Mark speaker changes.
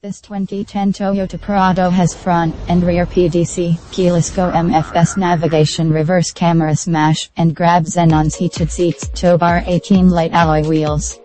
Speaker 1: This 2010 Toyota Prado has front and rear PDC, keyless go MFS navigation reverse camera smash, and grab xenons heated seats, tow bar 18 light alloy wheels.